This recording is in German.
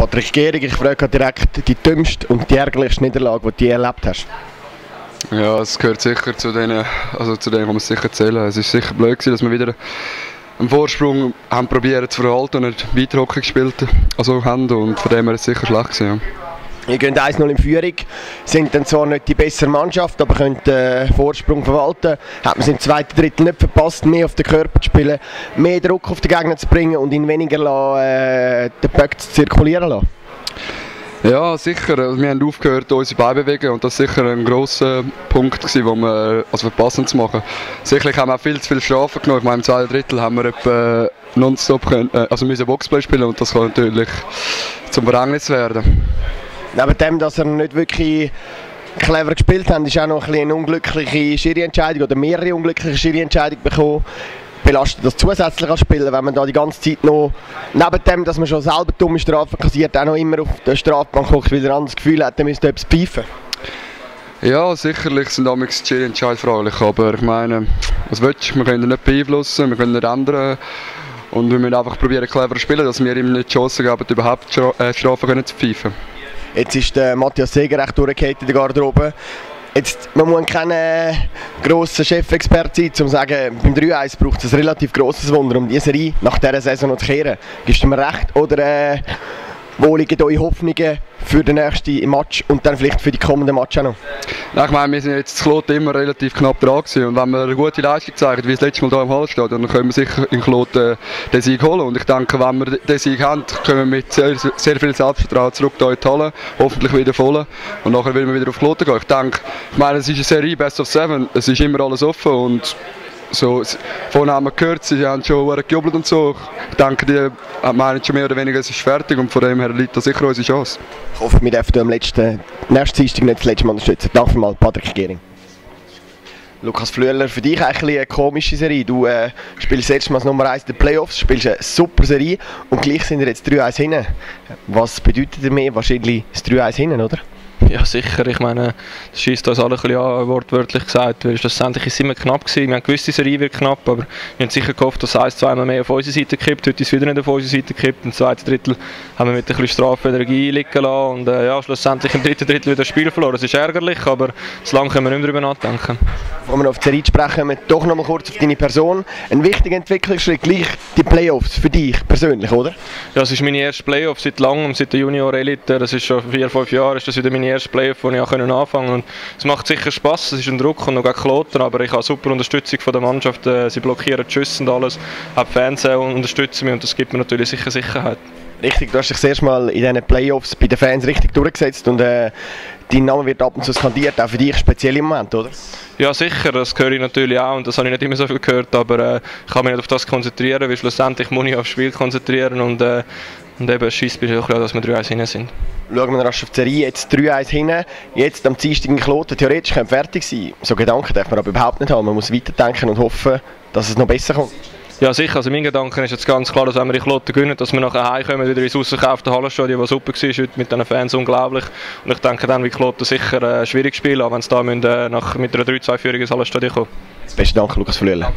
Patrick Gehrig, ich frage direkt die dümmste und die ärgerlichste Niederlage, die du je erlebt hast. Ja, es gehört sicher zu denen, also zu denen kann man sicher zählen. Es ist sicher blöd gewesen, dass wir wieder einen Vorsprung haben probiert zu verhalten und nicht weiter Hockey gespielt also haben und von dem her ist es sicher schlecht gewesen, ja. Ihr geht 1-0 in Führung, sind dann zwar nicht die bessere Mannschaft, aber könnt den äh, Vorsprung verwalten. Hat man es im zweiten Drittel nicht verpasst, mehr auf den Körper zu spielen, mehr Druck auf den Gegner zu bringen und ihn weniger lassen, äh, den Puck zu zirkulieren lassen? Ja, sicher. Also, wir haben aufgehört, unsere Beine bewegen und das war sicher ein grosser Punkt, wo wir also verpassend zu machen. Sicherlich haben wir auch viel zu viel Strafen genommen. Ich meine, im zweiten Drittel haben wir etwa nonstop können, äh, also müssen Boxplay spielen und das kann natürlich zum Verhängnis werden. Neben dem, dass er nicht wirklich clever gespielt haben, ist auch noch ein eine unglückliche Schiri-Entscheidung oder mehrere unglückliche Schiri-Entscheidungen bekommen belastet das zusätzlich als Spieler, wenn man da die ganze Zeit noch, neben dem, dass man schon selber dumme Strafen kassiert, auch noch immer auf der Strafbank guckt, weil er ein anderes Gefühl hat, dann müsste etwas pfeifen. Ja, sicherlich sind damals die Entscheid fraglich, aber ich meine, was willst du? Wir können nicht beeinflussen, wir können nicht ändern und wir müssen einfach probieren clever zu spielen, dass wir ihm nicht die Chance geben, überhaupt äh, Strafen zu pfeifen. Jetzt ist der Matthias Seger recht durchgehend in der Garderobe. Jetzt, man muss kein grosser Chefexperte sein, um zu sagen, beim 3-1 braucht es ein relativ grosses Wunder, um diese Serie nach dieser Saison noch zu kehren. Gibst du mir recht? Oder äh, wo liegen eure Hoffnungen für den nächsten Match und dann vielleicht für die kommenden Match auch noch? Ja, ich meine, wir sind jetzt Klot immer relativ knapp dran gewesen. und wenn wir eine gute Leistung zeigen, wie das letzte Mal hier im Hallstadion, dann können wir sicher in Klot äh, den Sieg holen und ich denke, wenn wir den Sieg haben, können wir mit sehr, sehr viel Selbstvertrauen zurück hier in die Halle, hoffentlich wieder voll und nachher werden wir wieder auf Kloten gehen. Ich denke, ich meine, es ist eine Serie Best of Seven, es ist immer alles offen und so, vorhin haben wir gehört, sie haben schon gejubelt und so. Ich denke, die meinen schon mehr oder weniger, es ist fertig und von dem her liegt da sicher unsere Chance. Ich hoffe, wir dürfen am letzten, nächsten Dienstag nicht das letzte Mal unterstützen. Danke mal, Patrick Gehring. Lukas Flüeler, für dich eigentlich eine komische Serie. Du äh, spielst jetzt Mal Nummer 1 der Playoffs, spielst eine super Serie und gleich sind wir jetzt 3-1 hinten. Was bedeutet das mehr? Wahrscheinlich das 3-1 hinten, oder? Ja, sicher. Ich meine, das schießt uns alle ein bisschen an, wortwörtlich gesagt. Weil schlussendlich ist es immer knapp gewesen. Wir haben gewusst, die Serie wird knapp, aber wir haben sicher gehofft, dass es ein, zweimal mehr auf unsere Seite kippt. Heute ist es wieder nicht auf unsere Seite gekippt. Im zweiten Drittel haben wir mit ein bisschen Strafe Energie liegen lassen und äh, ja, schlussendlich im dritten Drittel wieder das Spiel verloren. Das ist ärgerlich, aber so lange können wir nicht mehr darüber nachdenken. Bevor wir auf die Serie sprechen, wir doch noch mal kurz auf deine Person. Ein wichtiger Entwicklungsschritt, gleich die Playoffs für dich persönlich, oder? Ja, es ist meine erste Playoffs seit langem, seit der Junior Elite. Das ist schon vier, fünf Jahre, ist das wieder meine erste Playoff, wo ich auch anfangen konnte. Es macht sicher Spass, es ist ein Druck und noch gegen Kloten, aber ich habe super Unterstützung von der Mannschaft. Äh, sie blockieren die Schüsse und alles. Auch die Fans unterstützen mich und das gibt mir natürlich sicher Sicherheit. Richtig, du hast dich das erste Mal in diesen Playoffs bei den Fans richtig durchgesetzt und äh, dein Name wird ab und zu skandiert, auch für dich speziell im Moment, oder? Ja, sicher, das höre ich natürlich auch und das habe ich nicht immer so viel gehört, aber äh, ich kann mich nicht auf das konzentrieren, weil schlussendlich muss ich aufs Spiel konzentrieren und, äh, und eben schießt mich auch, dass wir 3-1 hinten sind. Schauen wir rasch auf die Serie, jetzt 3-1 hinten, jetzt am Dienstag in Kloten, theoretisch können fertig sein. So Gedanken darf man aber überhaupt nicht haben, man muss weiterdenken und hoffen, dass es noch besser kommt. Ja, sicher. Also mein Gedanke ist jetzt ganz klar, dass wenn wir die Kloten gewinnen, dass wir nachher heimkommen, wieder ins ausverkaufte Hallenstadion, was super war heute mit den Fans, unglaublich. Und ich denke, dann wird Kloten sicher äh, schwierig spielen, wenn sie da müssen, äh, nach, mit einer 3-2-Führung ins Hallenstadion kommen. Besten Dank, Lukas Flüeler.